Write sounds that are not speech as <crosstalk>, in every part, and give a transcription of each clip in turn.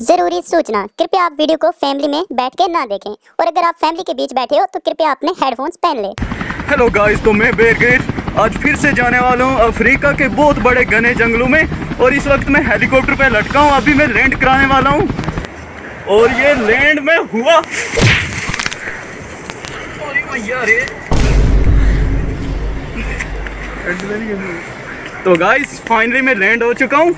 ज़रूरी सूचना। कृपया आप वीडियो को फैमिली में बैठ के ना देखें। और अगर आप फैमिली के बीच बैठे हो तो कृपया अपने हेडफोन्स पहन लें। हेलो गाइस तो मैं बेर गेट आज फिर से जाने वाला हूँ अफ्रीका के बहुत बड़े घने जंगलों में। और इस वक्त मैं हेलीकॉप्टर पे लटका हूँ, अभी मैं लैंड कराने वाला हूँ। और ये लैंड में हुआ। तो गाइस फाइनली मैं लैंड हो चुका हूँ।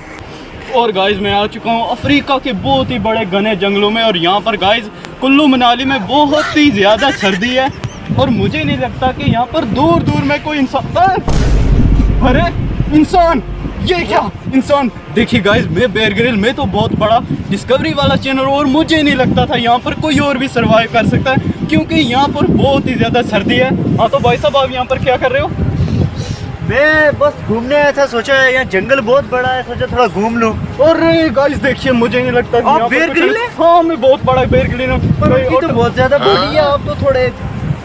और गाइस मैं आ चुका हूँ अफ्रीका के बहुत ही बड़े घने जंगलों में और यहाँ पर गाइस कुल्लू मनाली में बहुत ही ज़्यादा सर्दी है और मुझे नहीं लगता कि यहाँ पर दूर दूर में कोई इंसान अरे! इंसान! ये क्या? इंसान! देखिए गाइस मैं बेयर ग्रिल में तो बहुत बड़ा डिस्कवरी वाला चैनल और मुझे नहीं लगता था यहाँ पर कोई और भी सर्वाइव कर सकता है, क्योंकि यहाँ पर बहुत ही ज़्यादा सर्दी है। हाँ तो भाई साहब, आप यहाँ पर क्या कर रहे हो? मैं बस घूमने आया था सोचा यहाँ जंगल बहुत बड़ा है सोचा थोड़ा घूम लूँ। और गाइस देखिए मुझे नहीं लगता कि आप बेर ग्रिल है? हाँ मैं बहुत बड़ा बेर ग्रिल हूँ। तो बहुत ज़्यादा बड़ी है आप तो थोड़े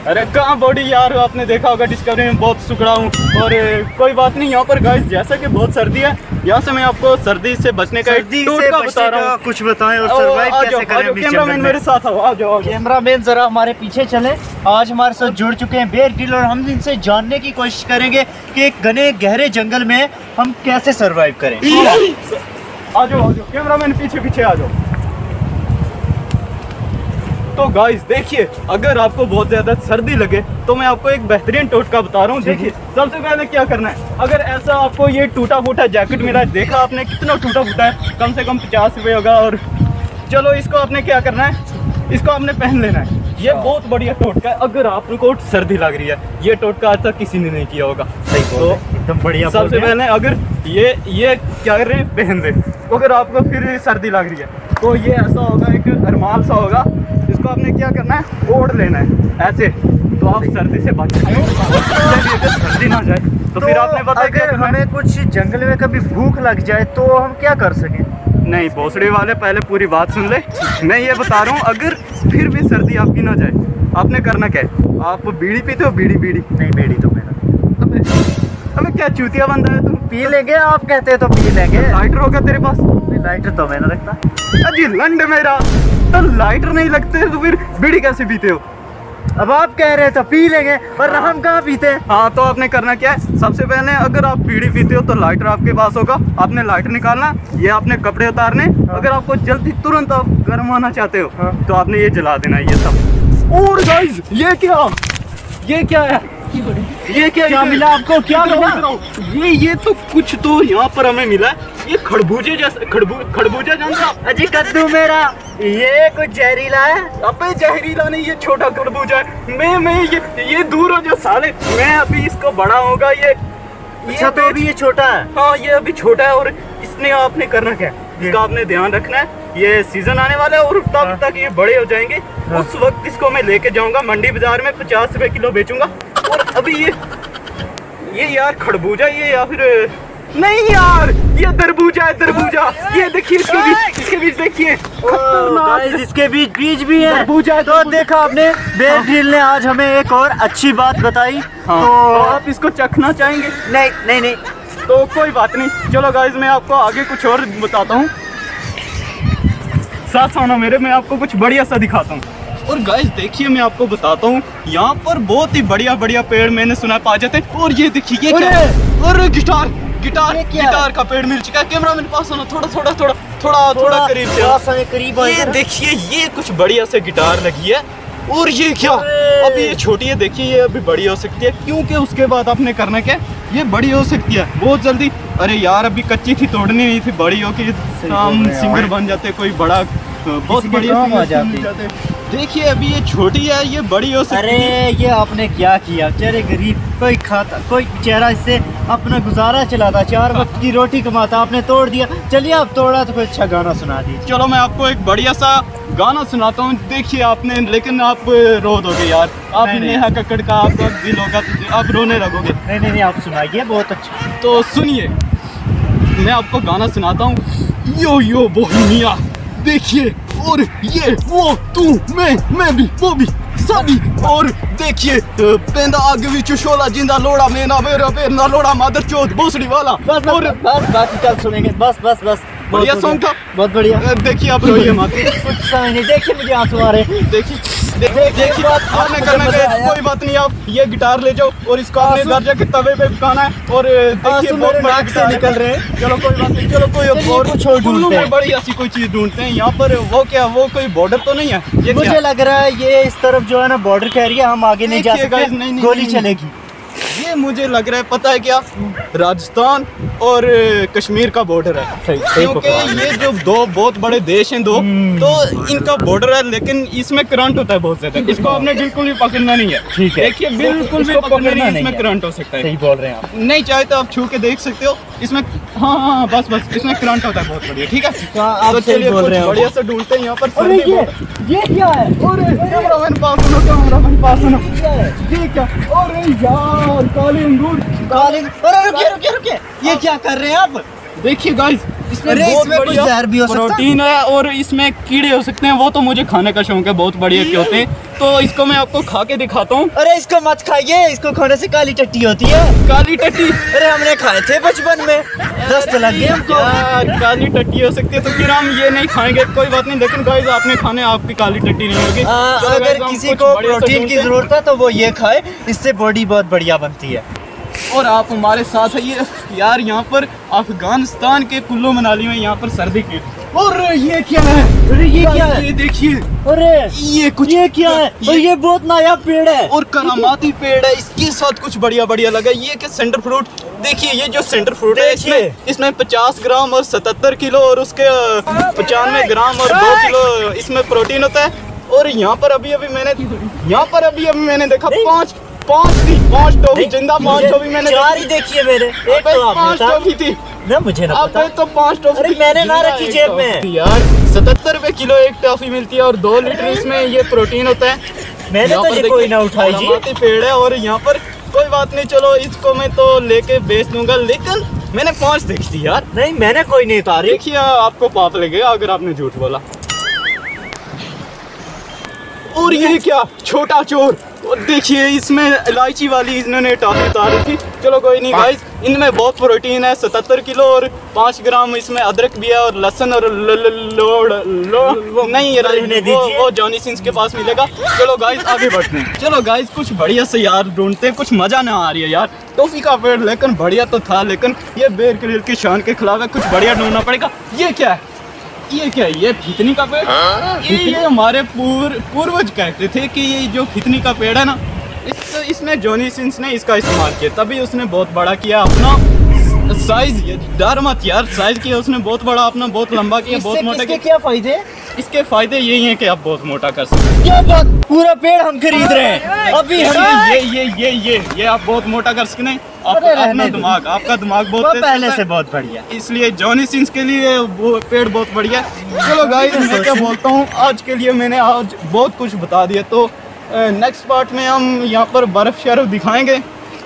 अरे कहाँ बॉडी यार आपने देखा होगा डिस्कवरी में बहुत सुकड़ा हूँ। और कोई बात नहीं यहाँ पर गाइस जैसा कि बहुत सर्दी है यहाँ से मैं आपको सर्दी से बचने का सर्दी से बता बचने रहा का हूँ। कुछ बताएँ और सरवाइव कैसे करें कैमरामैन मेरे साथ आओ आ जाओ आ कैमरामैन जरा हमारे पीछे चले। आज हमारे साथ जुड़ चुके हैं बेर गिल और हम इनसे जानने की कोशिश करेंगे कि एक घने गहरे जंगल में हम कैसे सरवाइव करें। आ जाओ आ जाओ कैमरामैन पीछे पीछे आ जाओ। तो गाइस देखिए अगर आपको बहुत ज़्यादा सर्दी लगे तो मैं आपको एक बेहतरीन टोटका बता रहा हूँ। देखिए सबसे पहले क्या करना है? अगर ऐसा आपको ये टूटा फूटा जैकेट मिला है देखा आपने कितना टूटा फूटा है कम से कम पचास रुपये होगा और चलो इसको आपने क्या करना है? इसको आपने पहन लेना है। ये बहुत बढ़िया टोटका है। अगर आपको सर्दी लग रही है ये टोटका आज तक किसी ने नहीं किया होगा। तो एकदम बढ़िया सबसे पहले अगर ये ये क्या कर रहे हैं? पहन दे। अगर आपको फिर सर्दी लग रही है तो ये ऐसा होगा एक अरमाल सा होगा इसको आपने क्या करना है? ओढ़ लेना है। ऐसे। तो आप सर्दी से बच सर्दी ना जाए तो, फिर आपने पता क्या अगर हमें कुछ जंगल में कभी भूख लग जाए तो हम क्या कर सकें? नहीं भोसड़ी वाले पहले पूरी बात सुन ले। मैं ये बता रहा हूँ अगर फिर भी सर्दी आपकी ना जाए आपने करना क्या है? आप बीड़ी पीते हो? बीड़ी बीड़ी। नहीं बेड़ी तो मेरा। अबे अबे क्या चूतिया बंदा है तुम पी लेंगे आप कहते हैं तो पी लेंगे। लाइटर होगा तेरे पास? नहीं, लाइटर तो मैं ना रखता। अजी लंड मेरा। तो लाइटर नहीं लगते तो फिर बीड़ी कैसे पीते हो? अब आप कह रहे हैं तो पी लेंगे पर हम कहाँ पीते हैं? हाँ तो आपने करना क्या है? सबसे पहले अगर आप बीड़ी पीते हो तो लाइटर आपके पास होगा। आपने लाइटर निकालना ये आपने कपड़े उतारने। हाँ। अगर आपको जल्दी तुरंत आप गर्म होना चाहते हो हाँ। तो आपने ये जला देना ये सब। और गाइस ये क्या? ये क्या है? ये क्या क्या? मिला आपको? क्या मैं मिला? ये ये तो कुछ तो यहाँ पर हमें मिला। ये खड़बूजे जैसा खड़बू खड़बूजा जानते? अजी कद्दू मेरा। ये कुछ जहरीला है। अबे जहरीला नहीं ये छोटा खड़बूजा है। मैं मैं ये ये दूर हो जो साले। मैं अभी इसको बड़ा होगा ये अच्छा तो अभी ये छोटा है? हाँ ये अभी छोटा है और इसने आपने करना क्या? इसका आपने ध्यान रखना है। ये सीज़न आने वाला है और तब हाँ। तक ये बड़े हो जाएँगे। हाँ। उस वक्त इसको मैं लेके जाऊँगा। मंडी बाज़ार में पचास रुपए किलो बेचूँगा। और अभी ये ये यार खरबूजा ये या फिर नहीं यार ये तरबूजा है तरबूजा। ये देखिए इसके बीच इसके बीच देखिए। खतरनाक। इसके बीच बीज भी है। तरबूजा तो देखा आपने बेर गिल ने आज हमें एक और अच्छी बात बताई। हाँ, तो तो आप इसको चखना चाहेंगे? नहीं नहीं नहीं। तो कोई बात नहीं। चलो गाइज़ मैं आपको आगे कुछ और बताता हूँ। साथ सुनो मेरे मैं आपको कुछ बढ़िया सा दिखाता हूँ। और गाइस देखिए मैं आपको बताता हूँ यहाँ पर बहुत ही बढ़िया बढ़िया पेड़ मैंने सुना पा जाते हैं और ये देखिए? और गिटार गिटार? गिटार का पेड़ मिल चुका है। कैमरा मेरे पास आना थोड़ा थोड़ा थोड़ा थोड़ा थोड़ा करीब से। करीब ये देखिए ये कुछ बढ़िया से गिटार लगी है। और ये क्या? अभी ये छोटी है देखिए ये अभी बड़ी हो सकती है। क्योंकि उसके बाद आपने करना क्या? ये बड़ी हो सकती है बहुत जल्दी। अरे यार अभी कच्ची थी तोड़नी नहीं थी बड़ी हो के हम सिंगर बन जाते कोई बड़ा बहुत बढ़िया काम बन जाते। देखिए अभी ये छोटी है ये बड़ी हो सकती अरे ये आपने क्या किया? बेचारे गरीब कोई खाता कोई बेचारा इससे अपना गुजारा चलाता चार वक्त की रोटी कमाता आपने तोड़ दिया। चलिए आप तोड़ा तो कोई अच्छा गाना सुना दीजिए। चलो मैं आपको एक बढ़िया सा गाना सुनाता हूँ। देखिए आपने लेकिन आप रो दोगे यार। आप नहीं, कक्कड़ का आपका दिल होगा तो आप रोने लगोगे। नहीं नहीं नहीं आप सुनाइए बहुत अच्छा। तो सुनिए मैं आपको गाना सुनाता हूँ। यो यो बोहिमिया देखिए। और ये वो तू मैं मैं भी वो भी। सभी और देखिए पेंदा आगे भी चुशोला ज़िंदा लोड़ा मेना मेरा पेरना लोड़ा मादर चौथ भोसड़ी वाला। बस और बस बस बाकी कल सुनेंगे। बस बस बस। बढ़िया सॉन्ग था। बहुत बढ़िया। देखिए आप रोइए मत। <laughs> कुछ समझ नहीं देखिए मुझे आँसू आ रहे हैं। देखिए देखिए देखिए आपने करना मज़ा कोई बात नहीं आप ये गिटार ले जाओ और इसको आपने घर जाके तवे पे पकाना है और देखिए बहुत बड़ा से निकल रहे हैं। चलो कोई बात नहीं चलो कोई और कुल्लू में बड़ी ऐसी कोई चीज़ ढूंढते हैं यहाँ पर वो क्या वो कोई बॉर्डर तो नहीं है? ये मुझे लग रहा है ये इस तरफ़ जो है ना बॉर्डर का एरिया हम आगे नहीं जा सकते। गोली चलेगी। मुझे लग रहा है पता है क्या? राजस्थान और कश्मीर का बॉर्डर है। क्योंकि ये जो दो बहुत बड़े देश हैं दो हम्म। तो इनका बॉर्डर है लेकिन इसमें करंट होता है बहुत ज़्यादा। इसको आपने बिल्कुल भी पकड़ना नहीं है। ठीक है। देखिए बिल्कुल भी पकड़ना नहीं इसमें करंट हो। सकता है। सही बोल रहे हैं आप। नहीं चाहे तो आप छू के देख सकते हो। इसमें हाँ हाँ हाँ, बस बस इसमें करंट होता है बहुत बढ़िया ठीक है? तो आप तो चलिए। बढ़िया से ढूंढते हैं यहाँ पर। ये ये क्या है? कैमरामैन पास सुनो कैमरामैन पास सुनो ये क्या अरे यार काले कॉलिंग अरे रुकिए रुकिए रुकिए। ये क्या कर रहे हैं आप? देखिए गाइस इसमें इसमें कुछ जहर भी हो सकता प्रोटीन है और इसमें कीड़े हो सकते हैं वो तो मुझे खाने का शौक है बहुत बढ़िया के होते हैं। तो इसको मैं आपको खा के दिखाता हूँ। अरे इसको मत खाइए इसको खाने से काली टट्टी होती है। काली टट्टी? अरे हमने खाए थे बचपन में। दस्त लग गए हमको काली टट्टी हो सकती है। तो फिर हम ये नहीं खाएँगे कोई बात नहीं। लेकिन गाइस आपने खाने आपकी काली टट्टी नहीं होगी। अगर किसी को प्रोटीन की ज़रूरत है तो वो ये खाए। इससे बॉडी बहुत बढ़िया बनती है। और आप हमारे साथ आइए यार यहाँ पर अफ़गानिस्तान के कुल्लू मनाली में यहाँ पर सर्दी की। और ये क्या है? अरे ये क्या है? ये देखिए। अरे ये कुछ ये क्या है? और ये- ये बहुत नायाब पेड़ है। और करामाती पेड़ है इसके साथ कुछ बढ़िया बढ़िया लगा। ये कि सेंटर फ्रूट देखिए ये जो सेंटर फ्रूट है इसमें इसमें 50 ग्राम और 77 किलो और उसके पचानवे ग्राम और दो किलो इसमें प्रोटीन होता है। और यहाँ पर अभी अभी मैंने यहाँ पर अभी अभी मैंने देखा। पाँच पाँच थी पाँच टोफी ज़िंदा पाँच टोफी मैंने चार ही देखी। ही मेरे एक तो आपने पाँच टोफी थी। ना मुझे ना अबे पता। तो पाँच टॉफी अरे मैंने ना रखी जेब में। यार सतहत्तर रुपए किलो एक टॉफी मिलती है और दो लीटर इसमें ये प्रोटीन होता है। मैंने तो कोई ना उठाई जी। करामाती पेड़ है और यहाँ पर कोई बात नहीं चलो इसको मैं तो लेके बेच दूँगा लेकिन मैंने पाँच देखी थी यार। नहीं मैंने कोई नहीं उतारी। देखिए आपको पाप लगेगा अगर आपने झूठ बोला। और ये क्या छोटा चोर? और देखिए इसमें इलायची वाली इन्होंने टॉफी उतारी थी। चलो कोई नहीं गाइस इनमें बहुत प्रोटीन है 77 किलो और पाँच ग्राम इसमें अदरक भी है और लहसुन और ल- ल- लोड लो नहीं ये वो, वो जॉनी सिंह के पास मिलेगा। चलो <laughs> गाइस आगे बढ़ते हैं। चलो गाइस कुछ बढ़िया से यार ढूंढते हैं कुछ मज़ा ना आ रही है यार। टॉफी का पेड़ लेकिन बढ़िया तो था लेकिन ये बेर ग्रिल की शान के खिलाफ है कुछ बढ़िया ढूंढना पड़ेगा। ये क्या है? ये क्या ये फितनी का पेड़? ये ये हमारे पूर्व पूर्वज कहते थे कि ये जो फितनी का पेड़ है ना इस इसमें जोनी सिंस ने इसका इस्तेमाल किया। तभी उसने बहुत बड़ा किया अपना। साइज़ डर मत यार साइज़ किया उसने बहुत बड़ा अपना बहुत लंबा किया बहुत मोटा किया। क्या फ़ायदे? इसके फ़ायदे यही हैं कि आप बहुत मोटा कर सकते हैं। क्या बात पूरा पेड़ हम खरीद रहे हैं। अभी हम ये ये ये ये ये आप बहुत मोटा कर सकते हैं। आप, अपना दिमाग आपका दिमाग बहुत पहले से बहुत बढ़िया। इसलिए जॉनी सिंस के लिए वो पेड़ बहुत बढ़िया चलो गाइस <laughs> मैं क्या बोलता हूँ आज के लिए मैंने आज बहुत कुछ बता दिया। तो नेक्स्ट पार्ट में हम यहाँ पर बर्फ़ शर्फ दिखाएँगे।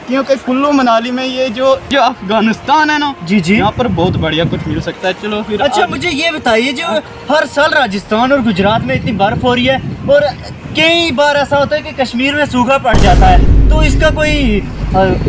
क्योंकि कुल्लू मनाली में ये जो जो अफ़गानिस्तान है ना जी जी। यहाँ पर बहुत बढ़िया कुछ मिल सकता है। चलो फिर अच्छा मुझे ये बताइए जो हर साल राजस्थान और गुजरात में इतनी बर्फ़ हो रही है और कई बार ऐसा होता है कि कश्मीर में सूखा पड़ जाता है तो इसका कोई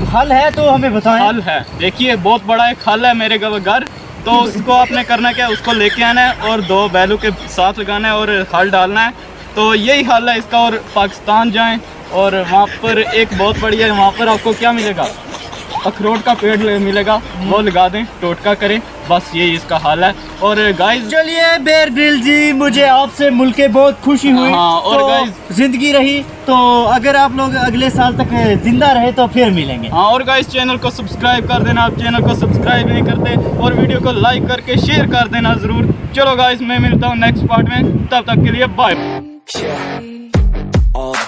हल है तो हमें बताएँ। हल है। देखिए बहुत बड़ा एक हल है मेरे घर तो उसको आपने करना क्या है? उसको लेके आना है और दो बैलों के साथ लगाना है और हल डालना है। तो यही हल है इसका और पाकिस्तान जाएँ। और वहाँ पर एक बहुत बढ़िया है वहाँ पर आपको क्या मिलेगा? अखरोट का पेड़ मिलेगा। वो लगा दें टोटका करें बस यही इसका हाल है। और गाइस चलिए बेर ग्रिल जी मुझे आपसे मिल के बहुत खुशी हुई। हाँ, और तो guys- ज़िंदगी रही तो अगर आप लोग अगले साल तक ज़िंदा रहे तो फिर मिलेंगे। हाँ और गाइस चैनल को सब्सक्राइब कर देना। आप चैनल को सब्सक्राइब नहीं करते और वीडियो को लाइक करके शेयर कर देना ज़रूर। चलो गाइस मैं मिलता हूँ नेक्स्ट पार्ट में। तब तक के लिए bye